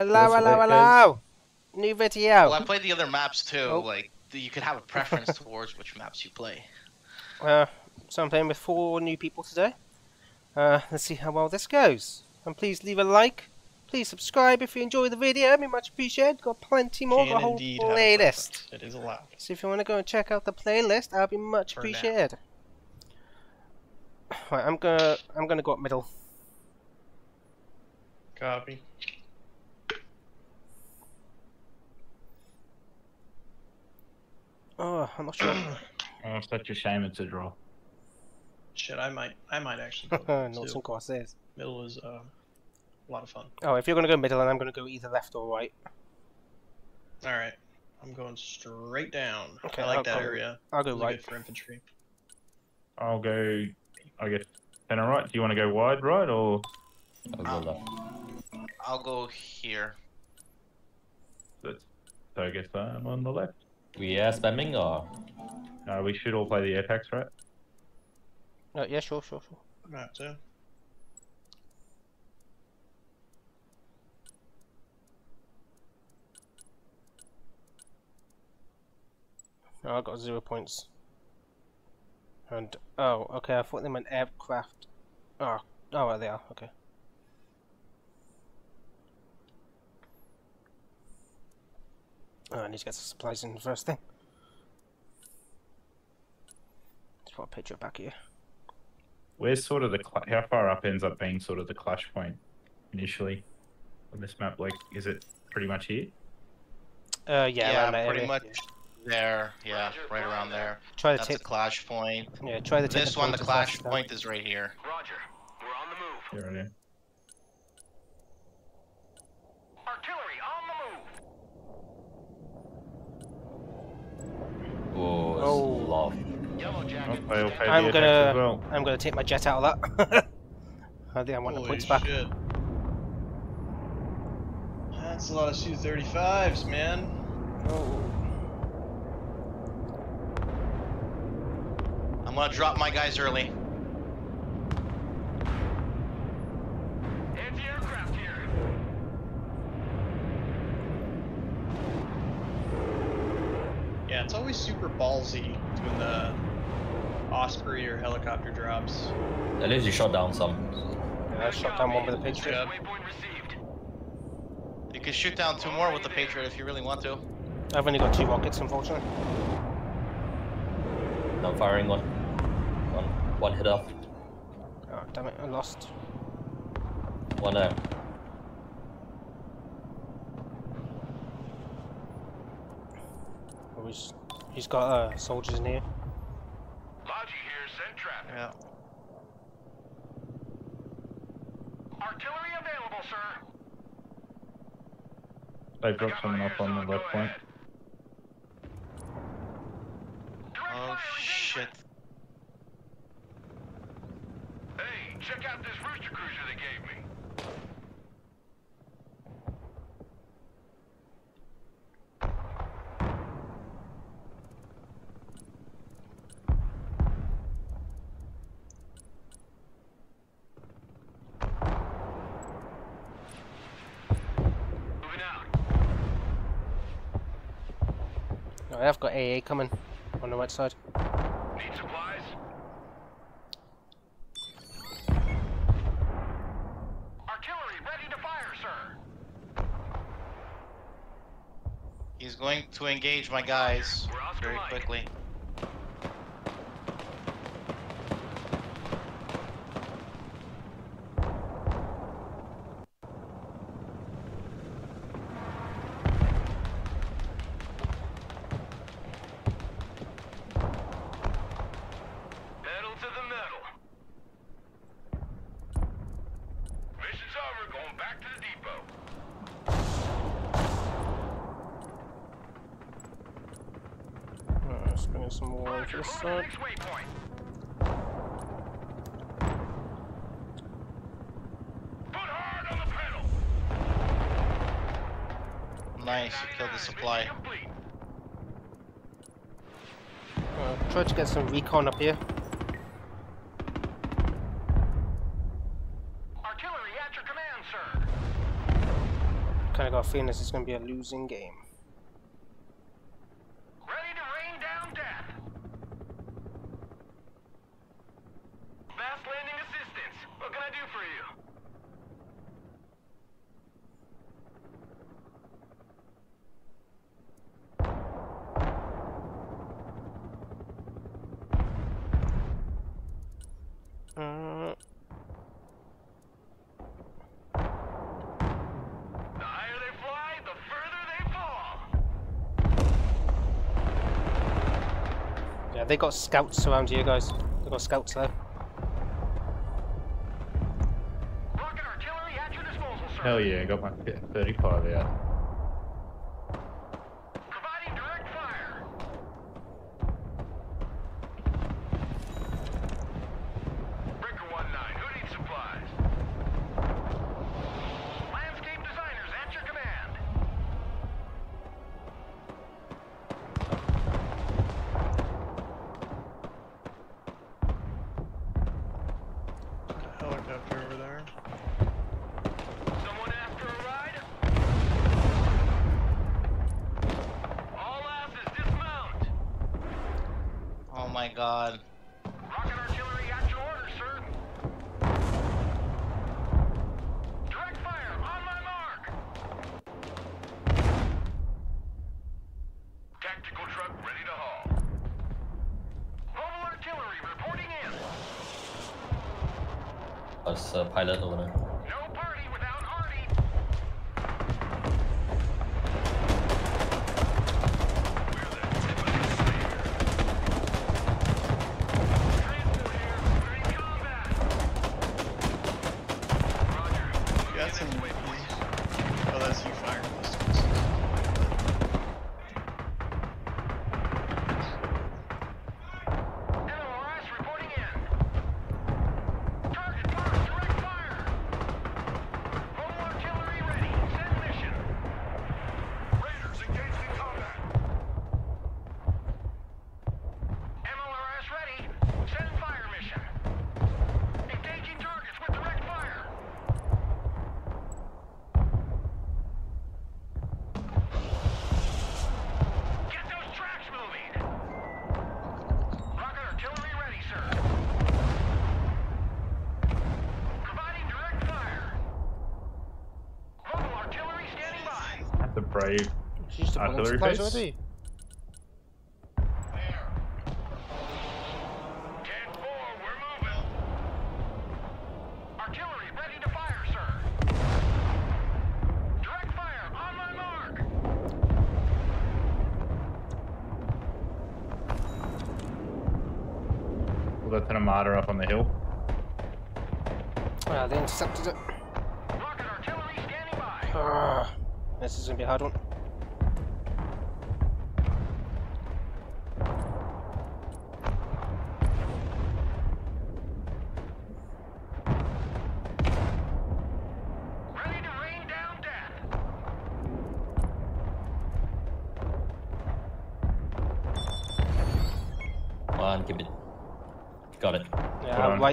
Hello, hello, hello! New video. Well, I played the other maps too. Oh. Like you could have a preference towards which maps you play. Uh, so I'm playing with four new people today. Uh, let's see how well this goes. And please leave a like. Please subscribe if you enjoy the video. It'd be much appreciated. Got plenty more. Got a Can whole indeed have a playlist. preference. It is allowed. So if you want to go and check out the playlist, that'll be much For now. appreciated. Right, I'm gonna I'm gonna go up middle. Copy. Oh, I'm not sure. Oh, such a shame it's a draw. Shit, I might, I might actually go middle, Noughts too. Middle is uh, a lot of fun. Oh, if you're gonna go middle, then I'm gonna go either left or right. All right, I'm going straight down. Okay, I like I'll that go- area. I'll go Really right. good for infantry. I'll go, I guess, center right. Do you want to go wide right or? I'll go left. I'll go here. So I guess I'm on the left. We are spamming or? Uh, we should all play the attacks, right? Uh, yeah, sure, sure, sure. Map too. No, I got zero points. And oh, okay. I thought they meant aircraft. Oh, oh, right, they are. Okay. Oh, I need to get some supplies in first thing. Just put a picture back here. Where's sort of the cl- how far up ends up being sort of the clash point initially on this map? Like, is it pretty much here? Uh, yeah, around that pretty area. much there. Yeah, right around there. Try to That's take. the clash point. Yeah, try to take This the one, the clash fast as point is right here. Roger. We're on the move. Here it is. Artillery on the move. Oh, it's Oh. loft. Yellow I'll jacket. play, I'll play I'm gonna- well. I'm gonna take my jet out of that. I think I want the Holy points back. shit. That's a lot of Su-35s, man. Oh. I'm gonna drop my guys early. Anti-aircraft here. Yeah, it's always super ballsy doing the Osprey or helicopter drops. At least you shot down some. Yeah, I shot down one with a Good Patriot. job. Waypoint received. You can shoot down two more with the Patriot if you really want to. I've only got two rockets, unfortunately. I'm firing one. One, one hit off. Oh, damn it, I lost. One there. Oh, he's, he's got uh, soldiers in here. Logi here. Send traffic. Yeah. Artillery available, sir. They've dropped someone off on the left point. Oh shit. Hey, check out this rooster cruiser they gave me. I have got AA coming on the right side. Need supplies? Artillery ready to fire, sir. He's going to engage my guys very Mike. quickly. some more for this side. Nice, you killed the supply. Uh, try to get some recon up here. Artillery at your command, sir. Kinda got a feeling this is gonna be a losing game. they got scouts around here, guys. They got scouts there. Hell yeah, got my 35 out. God. Rocket artillery at your order, sir. Direct fire on my mark. Tactical truck ready to haul. Mobile artillery reporting in. Uh, pilot Artillery put a Martyr up on the hill. Well, they intercepted it. Rocket artillery standing by. Uh, this is gonna be a hard one.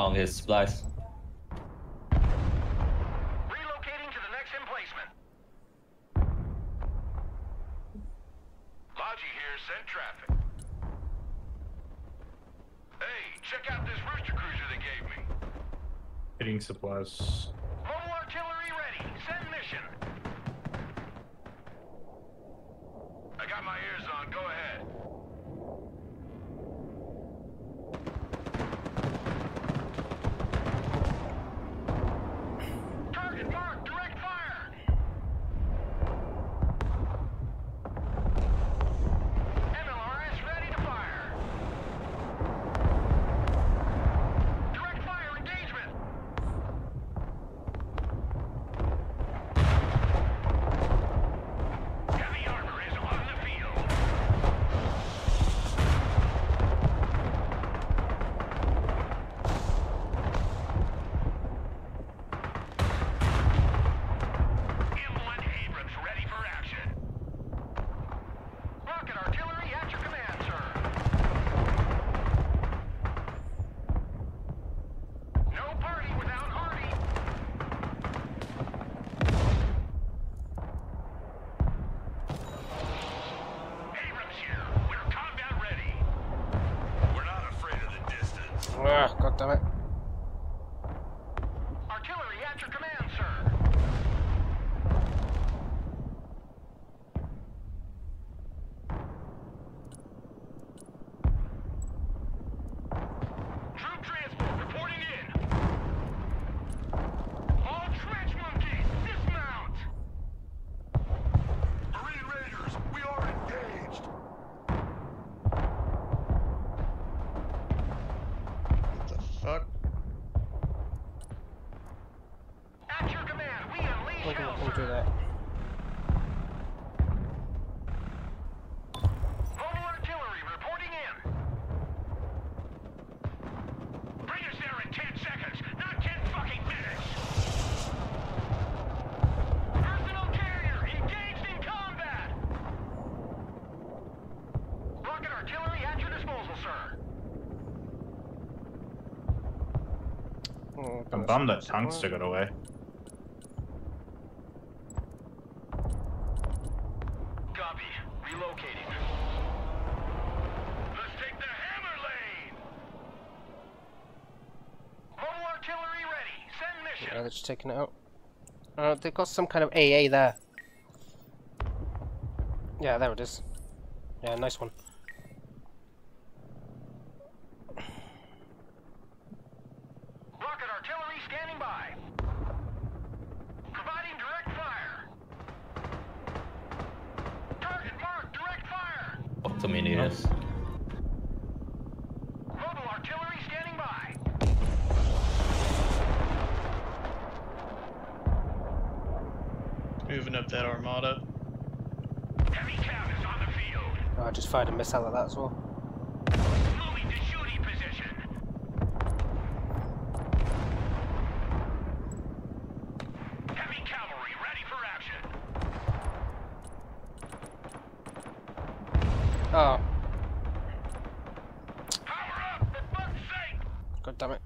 found his supplies. I'm bummed that Tunguska got away. Copy. Relocating. Let's take the hammer lane. Mobile artillery ready. Send mission. Yeah, they're just taking it out. Uh, they've got some kind of AA there. Yeah, there it is. Yeah, nice one. Rocket artillery scanning by. Providing direct fire. Target marked. Direct fire. Optiminius. Mobile artillery scanning by. Moving up that armada. Heavy count is on the field. Oh, I missile at that as well. Moving to shooting position. Heavy cavalry ready for action. Oh, Power up, for fuck's sake! god damn it.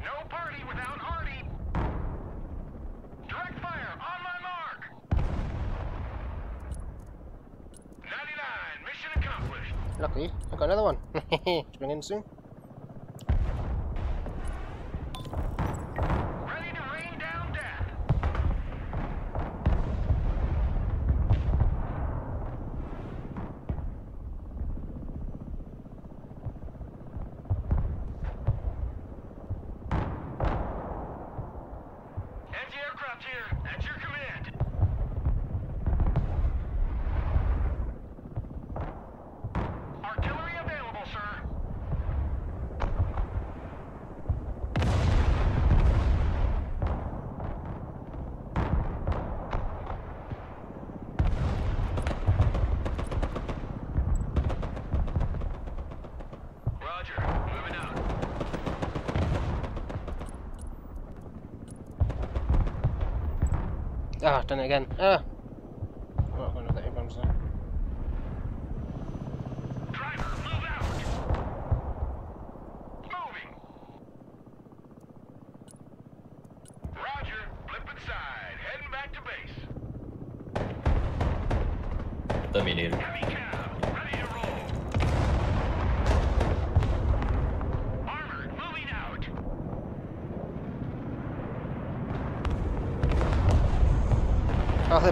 No party without Artie. Direct fire on my mark. 99, mission accomplished. Luckily, I got another one. In soon. Anti-aircraft here, at your command. Artillery available, sir. Roger, moving out. Ah, done it again. Ah. Oh, I've got another A-bombs there. Driver, move out! Moving! Roger, flip inside, heading back to base. Terminator. Heavy cav, ready to roll. Armored, moving out. Oh, they blew up their own supplies. Abrams here, we're in combat. Let's run him over! Move the fuck out, driver! Full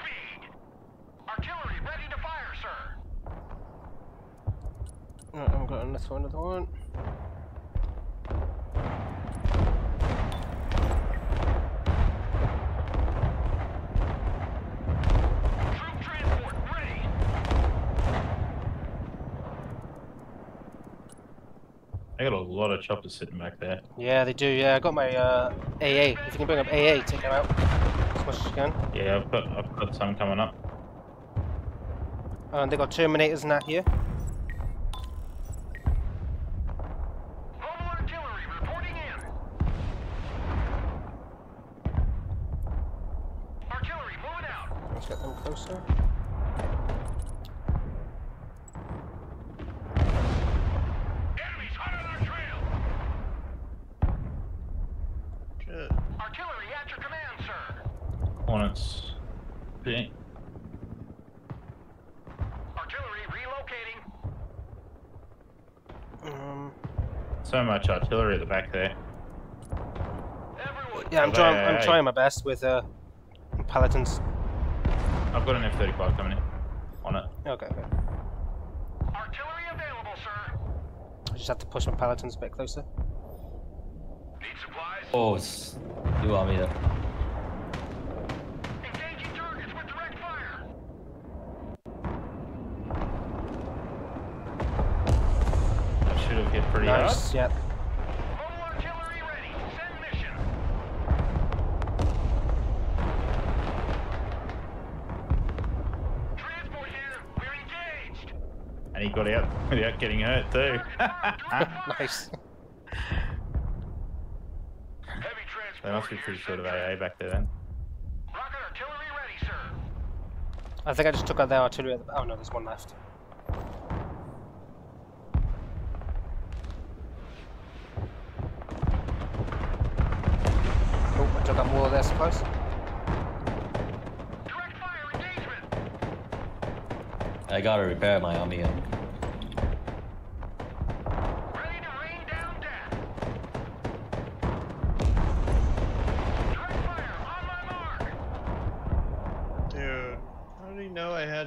speed! Artillery ready to fire, sir! Right, I've got another one, another one. Troop transport ready! I got a lot of choppers sitting back there. Yeah, they do. Yeah, I got my uh, AA. If you can bring up AA, take them out as much as you can. Yeah, I've got I've got some coming up. And they got Terminators and that here. Mobile artillery reporting in. Artillery moving out. Let's get them closer. Hornets. Yeah. Artillery relocating. Um, So much artillery at the back there. Everyone, yeah, I'm trying. I'm hey. trying my best with uh, paladins. I've got an F-35 coming in. On it. Okay, okay. artillery available, sir. I just have to push my paladins a bit closer. Need supplies? Oh, it's new me there. Engaging targets with direct fire. That should have hit pretty Nice. hard. Yeah. Mobile artillery ready. Send mission. Transport here. We're engaged. And he got out without getting hurt too. nice. They must be pretty short of AA back there then. Rocket artillery ready, sir. I think I just took out their artillery. At the, oh no, there's one left. Oh, I took out more of their supplies. Direct fire engagement. I gotta repair my army. uh,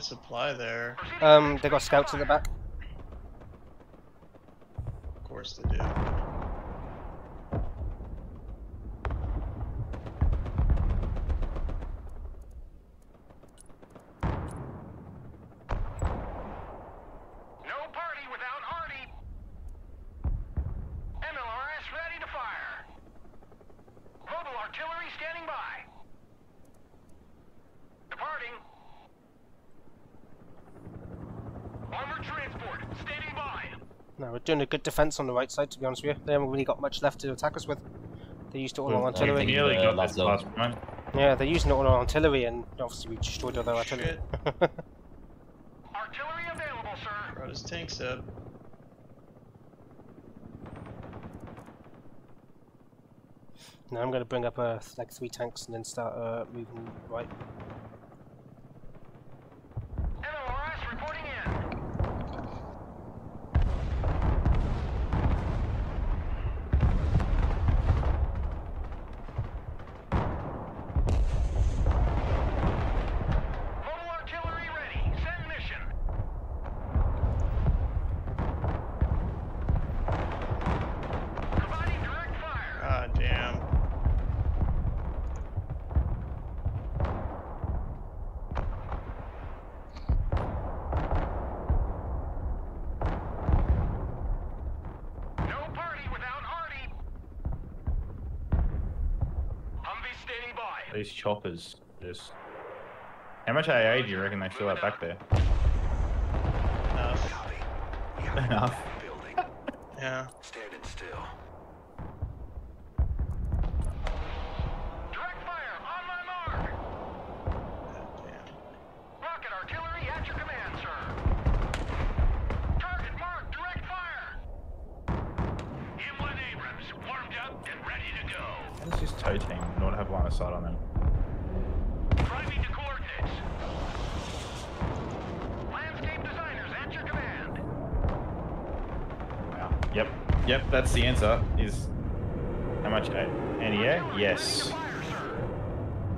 supply there? Um, they got scouts at the back. Of course they do. No party without Artie. MLRS ready to fire. Mobile artillery standing by. Departing. Armored transport standing by. No, we're doing a good defense on the right side. To be honest with you, they haven't really got much left to attack us with. They used all our Well, artillery. think- nearly uh, got last this last point. Yeah, they're using all our artillery, and obviously we destroyed all their artillery. Artillery available, sir. Brought his tanks up. now I'm going to bring up uh, like three tanks and then start uh, moving right. MLRS reporting in. Mobile artillery ready. Send mission. Providing direct fire. God damn. No party without Artie. Humvee standing by. These choppers just. How much AA do you reckon they still have back there? Enough. Enough. Building. Yeah. Standing still. Direct fire on my mark. Rocket artillery at your command, sir. Target marked. Direct fire. M1 Abrams warmed up and ready to go. How does this tow team not have line of sight on them? Yep. Yep, that's the answer. Is how much uh, A- anti-air? Yes. Fire, sir.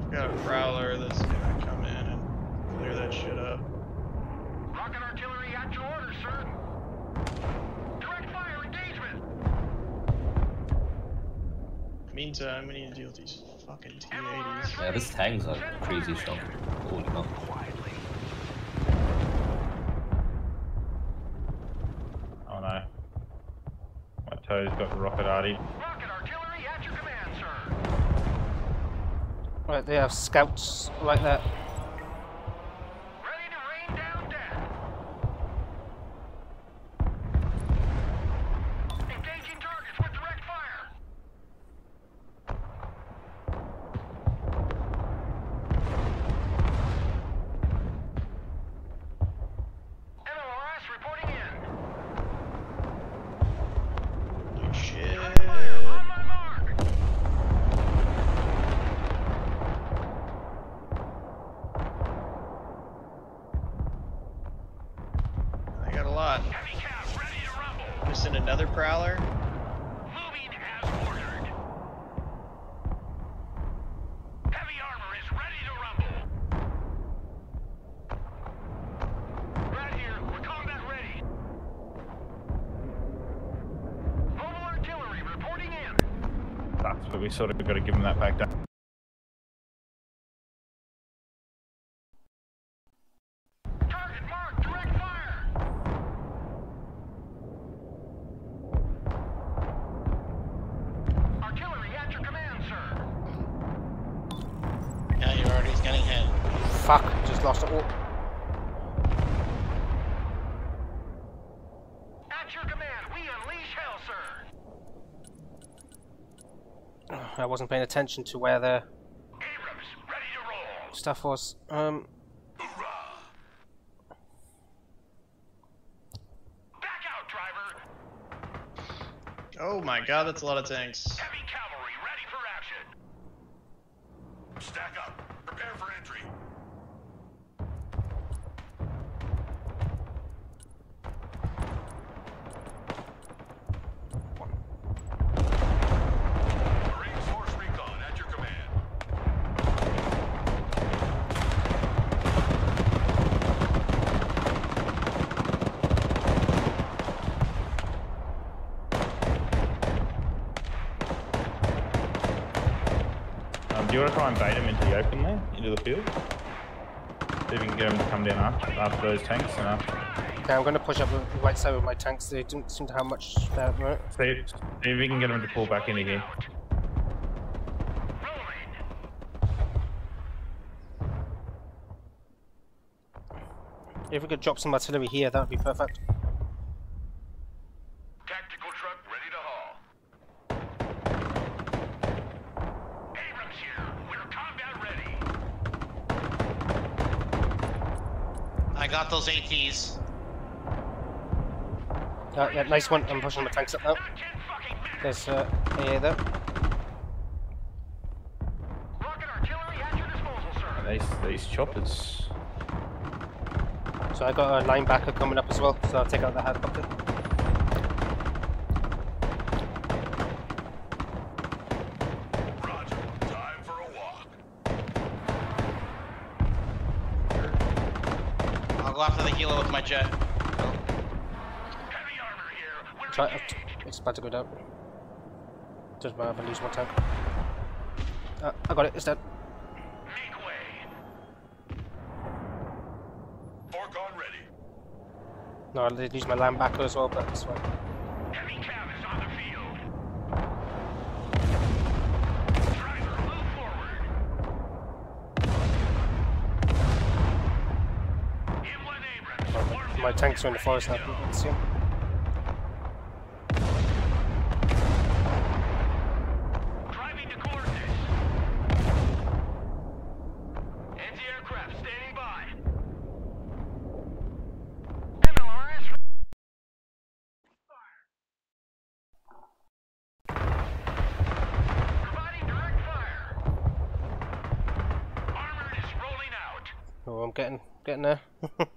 I've got a prowler that's gonna come in and clear that shit up. Rocket artillery at your orders, sir. Direct fire engagement. Meantime, we need to deal with these fucking T-80s. Yeah, this tanks are crazy strong. Holy cow. Quietly. Oh no. My toes got rocket arty. Rocket artillery at your command, sir. Right, they have scouts like there. Ready to rain down death. Engaging targets with direct fire. MLRS reporting in. Holy shit. Direct fire on my mark. got a lot. Heavy cav ready to rumble. Missing another prowler. Moving as ordered. Heavy armor is ready to rumble. Right here, we're combat ready. Mobile artillery reporting in. That's but we sort of got to give them that back down. Target marked, direct fire. Artillery at your command, sir. Yeah, you're already getting hit. Fuck, just lost it all. At your command, we unleash hell, sir. I wasn't paying attention to where the Abrams, ready to roll. stuff was. Um, Back out, driver. Oh my god, that's a lot of tanks. Heavy cavalry ready for action. Stack up. Prepare for entry. Marines Force Recon at your command. Um, do you want to try and bait them into the open there, into the field? See if we can get them to come down after, after those tanks and after. okay, I'm going to push up the right side with my tanks. They didn't seem to have much spare. Right? See if, see if you can get them to pull back into here. If we could drop some artillery here, that would be perfect. Ready. Those ATs. Uh, yeah, nice one. I'm pushing my tanks up now. Not ten fucking minutes. There's uh, AA there. Rocket artillery at your disposal, sir. These, these choppers. So I got a linebacker coming up as well, so I'll take out the helicopter. Go after the helo with my jet. Heavy armor here. Try, it's about to go down. Doesn't matter if I lose one tank. Uh, I got it. It's dead. Make way. Fork on ready. No, I did use my linebacker as well, but that's fine. Heavy cav is on the field. Driver, move forward. M1 Abrams, warmed My tanks are in the forest now. You can see 'em. Driving to coordinates. Anti-aircraft standing by. MLRS. Fire. Providing direct fire. Armor is rolling out. Oh, I'm getting getting there.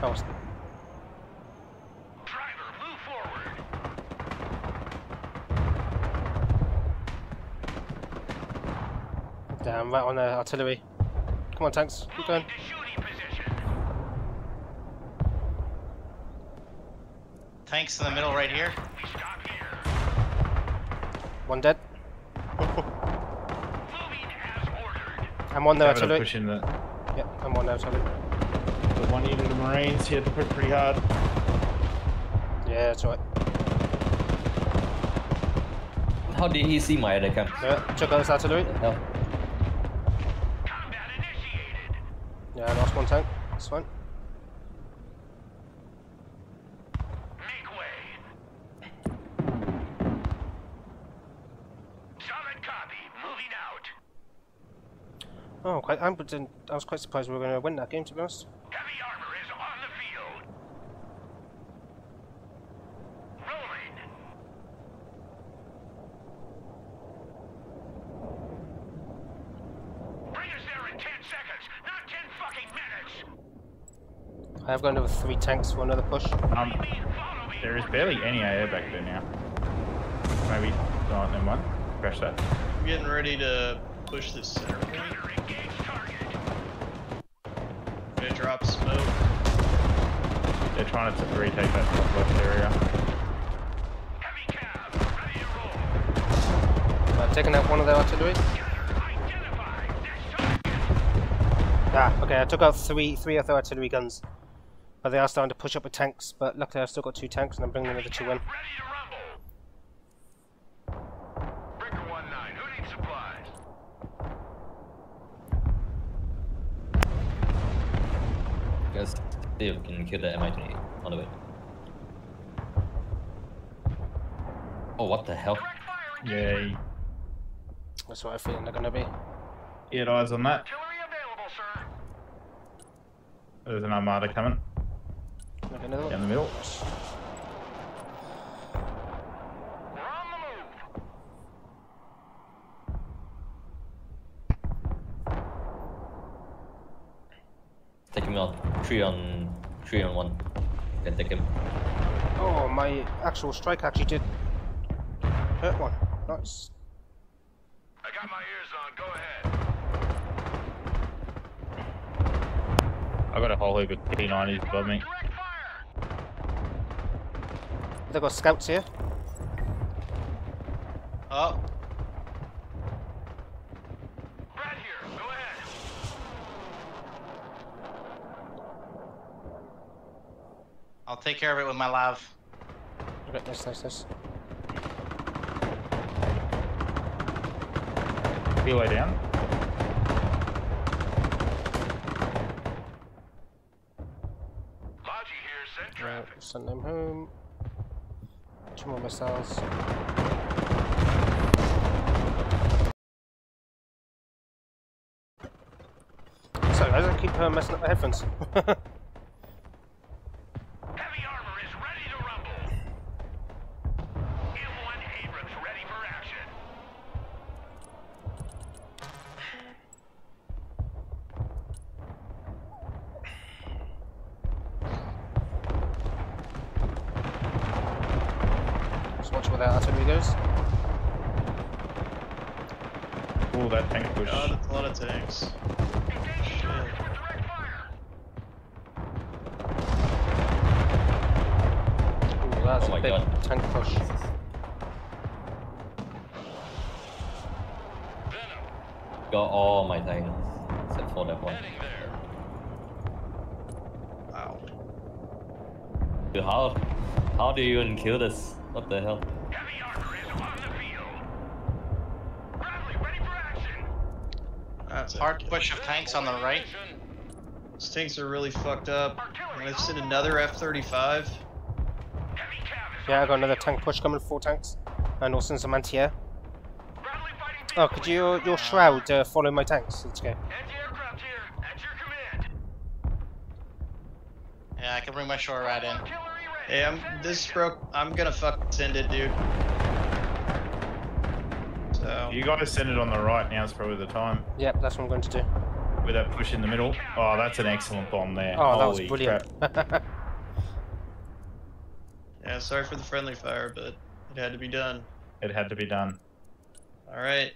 that was Driver, move forward. damn right on the artillery. Come on, tanks, keep going. Moving to shooting position. Tanks in the middle right here. We stop here. One dead. Moving. I'm on the Having to artillery. push in the, Yeah, I'm on the artillery. The one unit of Marines. He had to push pretty hard. Yeah, that's right. How did he see my other camp? Yeah, took out his artillery. No. Combat initiated. Yeah, I lost one tank. That's fine. Make way. Solid copy. Moving out. Oh, quite. I'm, I was quite surprised we were going to win that game, to be honest. Heavy armor is on the field. Rolling. Bring us there in 10 seconds, not 10 I have got another three tanks for another push. Um, there is barely any AA back there now. Maybe. Never mind. Crash that. I'm getting ready to push this center point. Gonna drop smoke. They're trying to retake that top left area. Heavy cav, ready to roll. I've taken out one of their artillery. Identify this target. Ah, okay, I took out three three of their artillery guns. But they are starting to push up with tanks, but luckily I've still got two tanks and I'm bringing another two in. Ready to rumble. Breaker 1-9, who needs supplies? Guys, see if we can kill the Mi-20 on the way. Oh, what the hell? Direct Yay. That's what I feel they're gonna be. Get eyes on that. artillery available, sir. There's an armada coming Look, another one. down the middle. We're on the move. Take him out. Three on, three on one. Can take him. Oh, my actual strike actually did hurt one. Nice. I got my ears on. Go ahead. I got a whole heap of T90s above me. Direct fire. They've got scouts here. Oh, Brad here. Go ahead. I'll take care of it with my lav. Okay, nice, nice, nice. Helo down. Logi here. Send Right, traffic. send them home. More missiles. Guys, I keep uh, messing up my headphones. on the field. Bradley, ready for action. That's a Hard push of tanks on the right. Position. These tanks are really fucked up. I'm Artillery gonna send another F-35. Heavy cav is Yeah, I on got another tank push coming, four tanks. And also some anti-air. Oh, could you, your your shroud uh, follow my tanks? Let's go. Anti-aircraft here. At your command. Yeah, I can bring my shore right in. Artillery. Hey, I'm this broke. I'm gonna fucking send it, dude. So you gotta send it on the right now. It's probably the time Yep, that's what I'm going to do. with that push in the middle. Oh, that's an excellent bomb there. Oh, that was brilliant. yeah, sorry for the friendly fire, but it had to be done. It had to be done. All right.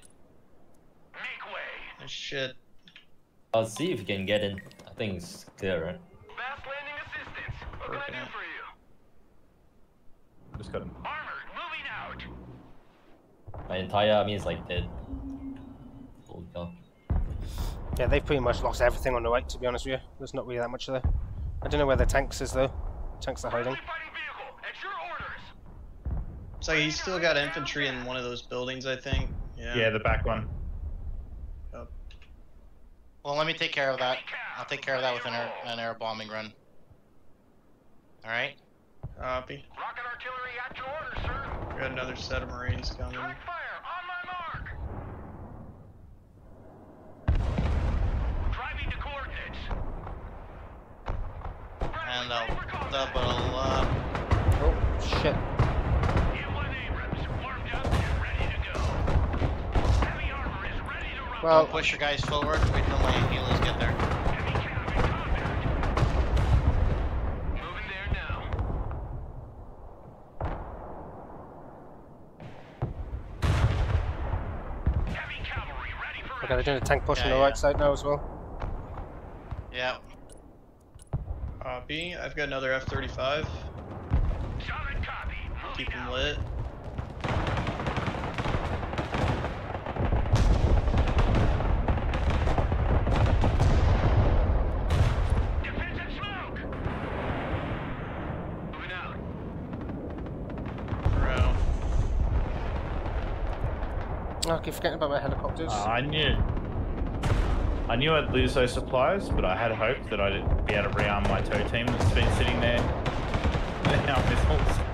Make way. Nice shit. I'll see if you can get in. I think it's clear, right? Fast landing assistance. What can I do for you? Just got him. Armored, moving out. My entire army is like dead. Holy cow. yeah, they've pretty much lost everything on the right, to be honest with you. There's not really that much there. I don't know where the tanks is, though. Tanks are hiding. Friendly fighting vehicle. At your orders. So he's still got infantry in one of those buildings, I think. Yeah. Yeah, the back one. Well, let me take care of that. I'll take care of that with an air, an air bombing run. All right. Copy. Rocket artillery at your orders, sir. We Got another set of Marines coming. Direct fire. On my mark. Driving to coordinates. And Bradley, ready for they'll double up. Oh, shit. M1 Abrams, warmed up and ready to go. Heavy armor is ready to rumble. Well, Don't push your guys forward. Wait till my healers get there. Heavy cav in combat. Okay, they're doing a tank push Yeah, on the yeah. right side now as well. Yeah. Uh, Copy. I've got another F-35. Solid. Keep them lit. Defensive smoke. Moving out. Around. Oh, I keep forgetting about my helicopters. Uh, I knew. I knew I'd lose those supplies, but I had hoped that I'd be able to rearm my TOW team that's been sitting there missiles. Did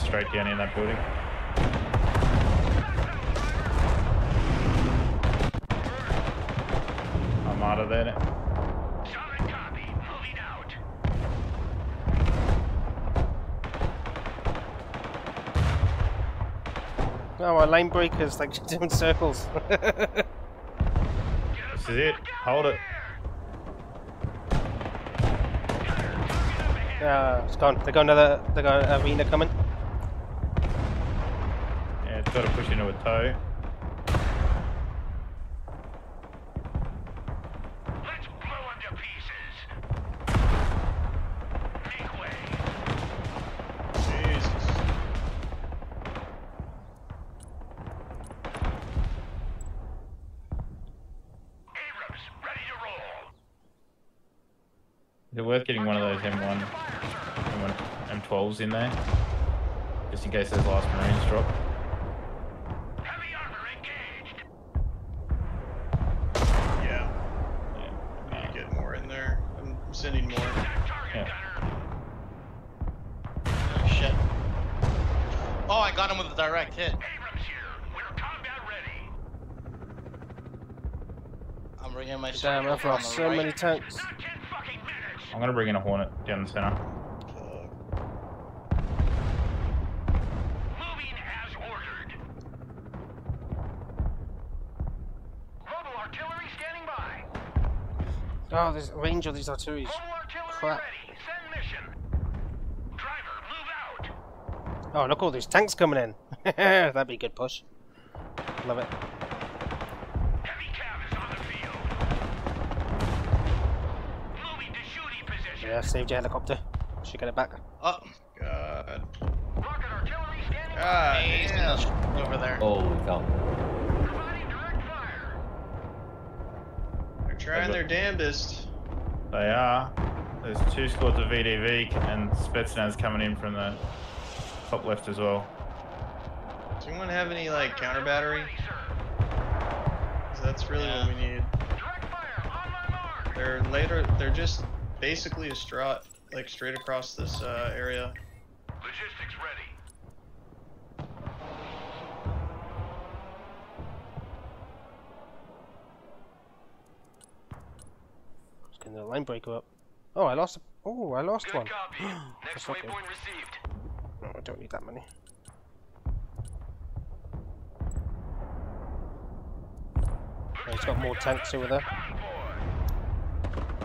straight down in that building. I'm out of there. now. Solid copy. Moving out. Oh, our lane breakers like just doing circles. This is it. Hold it. Yeah, it's gone. They got another. They got arena coming. Yeah, it's got to push into a tow. Let's blow them to pieces. Make way. Jesus. Abrams, ready to roll. Is it worth getting one of those M1, M1 M12s in there? Just in case those last marines drop. Heavy armor engaged. Yeah. Yeah. Need to get more in there. I'm sending more. That target Yeah. gunner. Oh, shit. Oh, I got him with a direct hit. Abrams here. We're combat ready. I'm bringing my Damn, I've from lost the so right. many tanks. Not ten fucking minutes. I'm gonna bring in a Hornet down the center. Moving as ordered. Mobile artillery standing by. Oh, there's a range of these artilleries. Artillery Crap. ready. Send mission. Driver, move out. Oh, look, all these tanks coming in. That'd be a good push. Love it. Uh, position. Yeah, saved your helicopter. Should get it back. Oh, God. Ah, Rocket artillery standing by. God he's in the damn. sh- over there. Oh, cow. Providing direct. They're trying their damnedest. They are. There's two squads of VDV and Spetsnaz coming in from the top left as well. Does anyone have any like counter battery? Ready. That's really Yeah. what we need. Direct fire on my mark. They're later. They're just basically a strut, like straight across this uh, area. Logistics ready. Let's get the line breaker up. Oh, I lost. Oh, I lost Good one. copy. Next That's okay. waypoint received. No, I don't need that many. He's got more tanks over there.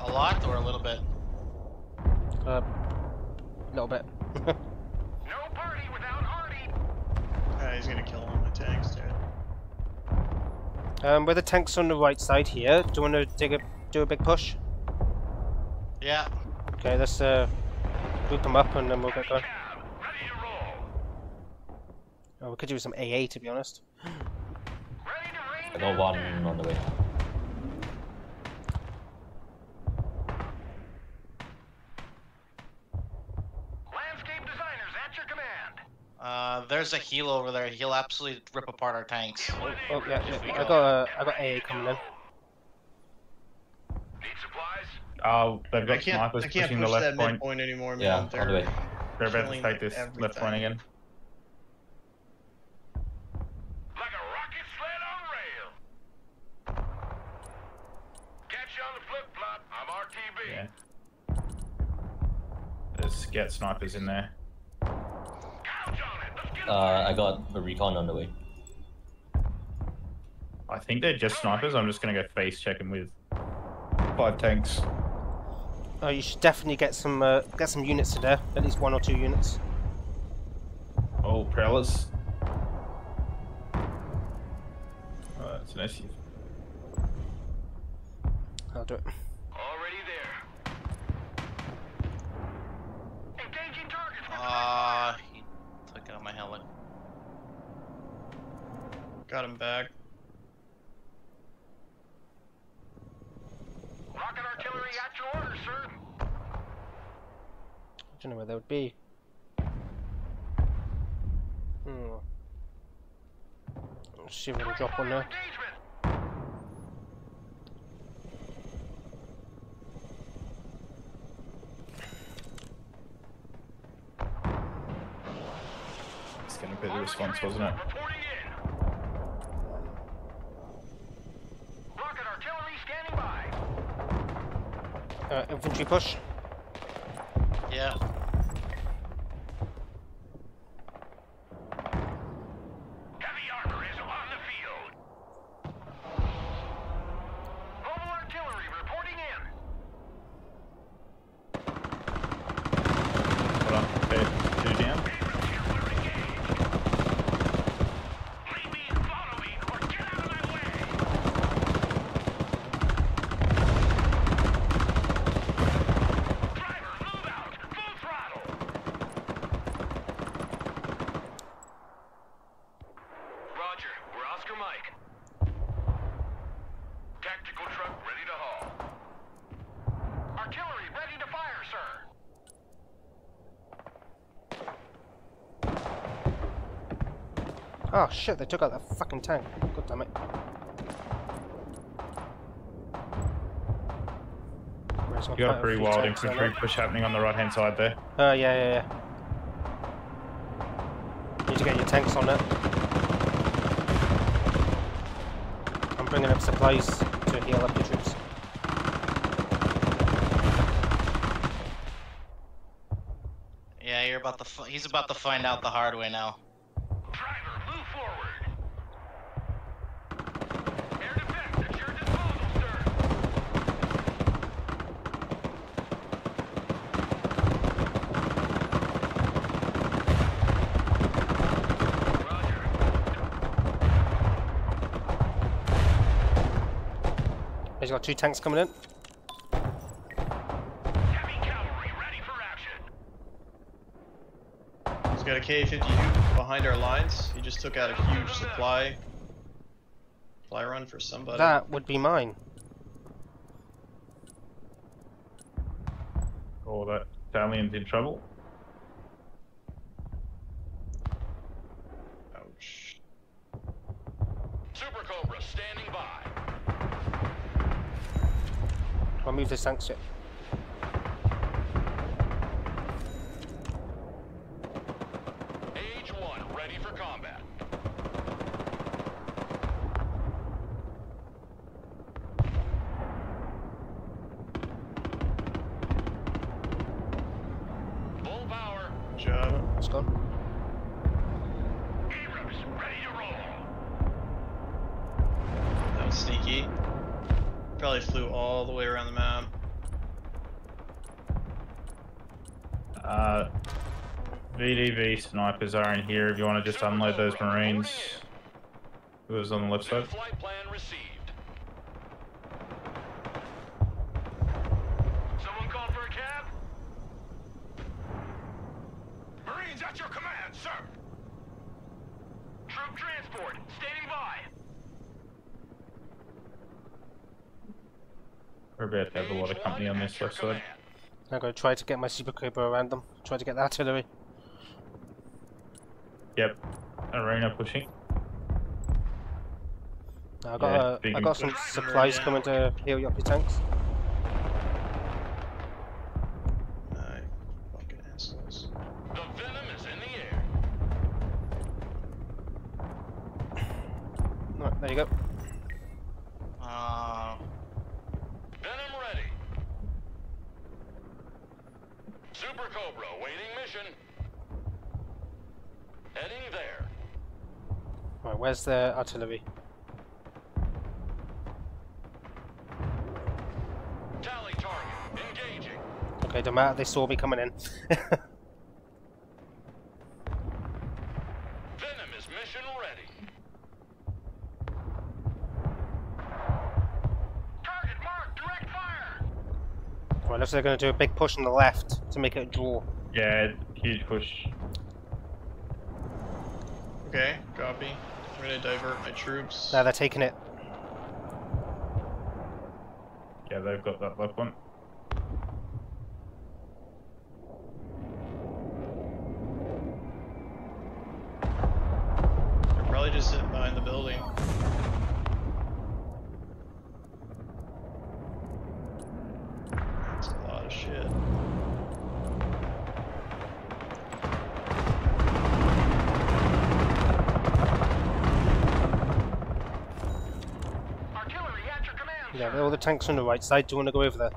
A lot or a little bit? A little bit. No party without Artie. Ah, he's gonna kill all my tanks, dude. um, with the tanks on the right side here, do you want to dig a, do a big push? Yeah. Okay, let's uh, group them up and then we'll get going. Cav, ready to roll. Oh, we could do some AA to be honest. Ready to rain I down got one on the way. Landscape designers at your command. Uh, there's a heal over there. He'll absolutely rip apart our tanks. Oh, yeah, yeah, I got uh, I got AA coming in. Need supplies? Oh, they've got can't. snipers I can't pushing push the that left point. midpoint anymore, man. Yeah, on the They're way. They're about to killing take this left point again. Like a rocket sled on rail. Catch you on the flip flop. I'm RTB. Yeah. There's scout snipers in there. Couch on it. Let's get Uh, I got a recon on the way. I think they're just snipers. I'm just gonna go face checking with five tanks. Oh, you should definitely get some uh, get some units today. At least one or two units. Oh, prowlers. Oh, it's an SU. I'll do it. Already there. Engaging targets. Ah, he took out my helmet. Got him back. Rocket artillery at your orders, sir. I don't know where they would be. Hmm. Let's see if we can drop one there. It's gonna be the response, wasn't it? By. Uh, infantry push. Yeah. Heavy armor is on the field. Mobile artillery reporting in. Hold on. Okay, two down. Abrams here, we're engaged. Lead me, follow me, or get out of my way. Driver, move out. Full throttle. Roger, we're Oscar Mike. Tactical truck ready to haul. Artillery ready to fire, sir. Oh shit! They took out that fucking tank. God damn it. You got a pretty wild infantry push happening on the right hand side there. Oh, Uh, yeah, yeah, yeah. Need to get your tanks on it. I'm bringing up supplies to heal up your troops. Yeah, you're about to. F- he's about to find out the hard way now. Driver, move forward. Air defense at your disposal, sir. Roger. He's got two tanks coming in. Heavy cavalry ready for action. He's got a K-52 behind our lines. He just took out a huge supply supply run for somebody. That would be mine. Oh, that Italian's in trouble. Move this tanks. Age 1 ready for combat. Full power. Good job. It's gone. Abrams ready to roll. That was sneaky. Probably flew all the way around the map. Uh, VDV snipers are in here if you want to just unload those marines. Who was on the left side? flight plan received. Someone call for a cab? Marines at your command, sir. Troop transport standing by. We're about to have a lot of company on this left side. I'm going to try to get my super cobra around them. Try to get the artillery. Yep. Arena pushing. I got yeah, a, I got some supplies coming to heal you up your tanks. Fucking assholes. There you go. Uh, venom ready. Super Cobra waiting mission. Heading there. Right, where's the artillery? Tally target. Engaging. Okay, don't matter, they saw me coming in. Venom is mission ready. Target marked. Direct fire. right, looks like they're going to do a big push on the left to make it a draw. Yeah, huge push. Okay, copy. I'm gonna divert my troops. Now they're taking it. Yeah, they've got that left one. Tanks on the right side. Do you want to go over there?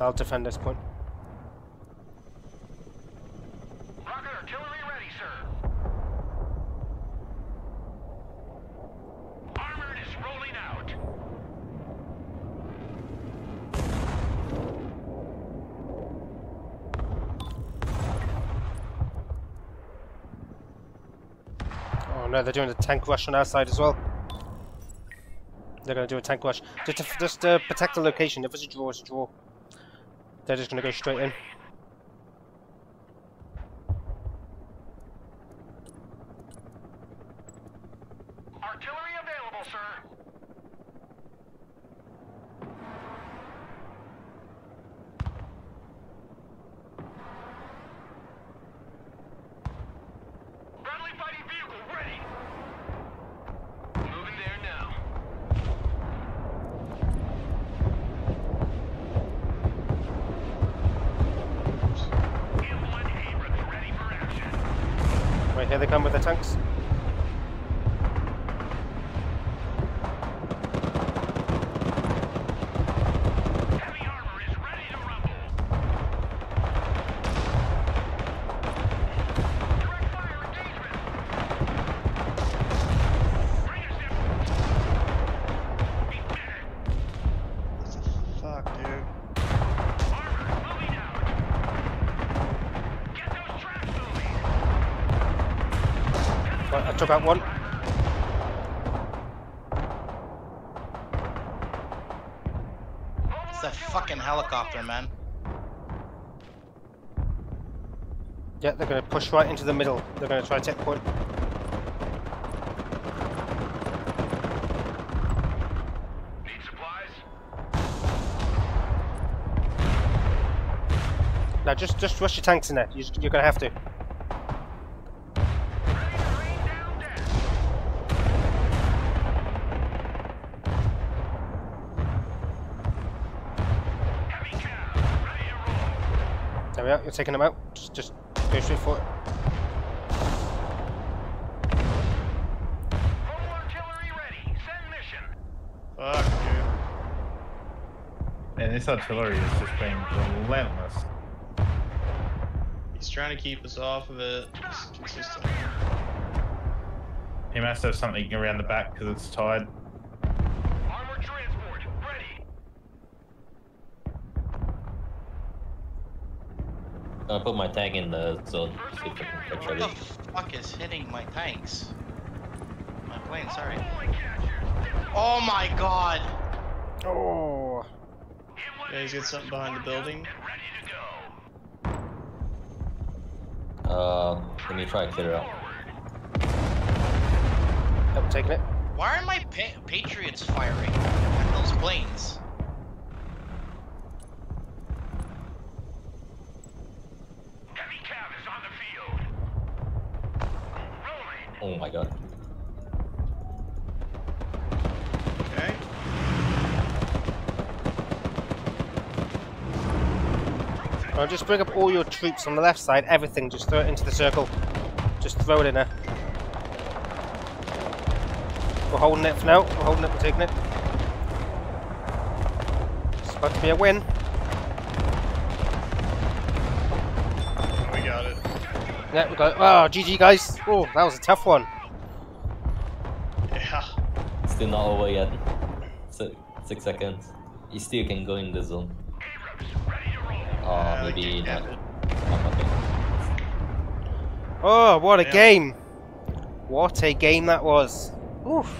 I'll defend this point. Rocket artillery ready, sir. Armored is rolling out. Oh no, they're doing a tank rush on our side as well. They're going to do a tank rush. Just to, just uh, protect the location. If it's a draw, it's a draw. They're just going to go straight in. Artillery available, sir. Friendly fighting vehicle ready. Moving there now. M1 Abrams ready for action. Right here they come with the tanks. Heavy armor is ready to rumble. Direct fire engagement. Bring us in. Be dead. Fuck, dude. Armor moving out. Get those tracks moving. Right, I took out one. it's that fucking helicopter, man. Yeah, they're going to push right into the middle. They're going to try to take point. Need supplies? Now just just rush your tanks in there. You, you're going to have to. Ready to rain down death. Heavy cav, ready to roll. There we are. You're taking them out. Just just go straight for it. Full artillery ready. Send mission. Fuck, dude. Man, this artillery has just been relentless. He's trying to keep us off of it just consistently. He must have something around the back because it's tied. Armored transport ready. I'm gonna put my tank in the zone. See if I can catch What the fuck is hitting my tanks? My plane, sorry. Oh my god! Oh. M1 Yeah, he's got something behind the building. and ready to go. Uh, let me try to clear it out. Yep, taking it. Why are my pa- Patriots firing at those planes? Heavy cav is on the field. Rolling. Oh my god. Okay. Now just bring up all your troops on the left side. Everything. Just throw it into the circle. Just throw it in there. We're holding it for now. We're holding it. We're taking it. It's about to be a win. Yeah, we got. Oh, GG guys. Oh, that was a tough one. Yeah. Still not over yet. Si- six seconds. You still can go in the zone. Or Uh, maybe not. Oh. Oh, what a Yeah. game! What a game that was. Oof.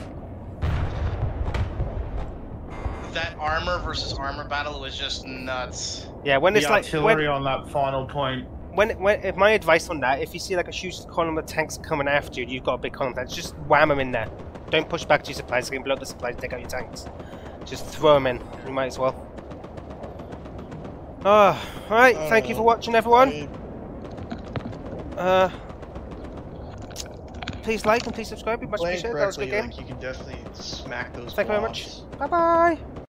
That armor versus armor battle was just nuts. Yeah, when The it's like artillery when, on that final point. When when if my advice on that, if you see like a huge column of tanks coming after you, you've got a big column of tanks, just wham them in there. Don't push back to your supplies. You can blow up the supplies, take out your tanks. Just throw them in. You might as well. Oh, alright. Thank you for Oh, watching, everyone. Uh, please like and please subscribe. Be much Playing appreciated. That was a good game. like you can definitely smack those. Thank you very much. Bye bye.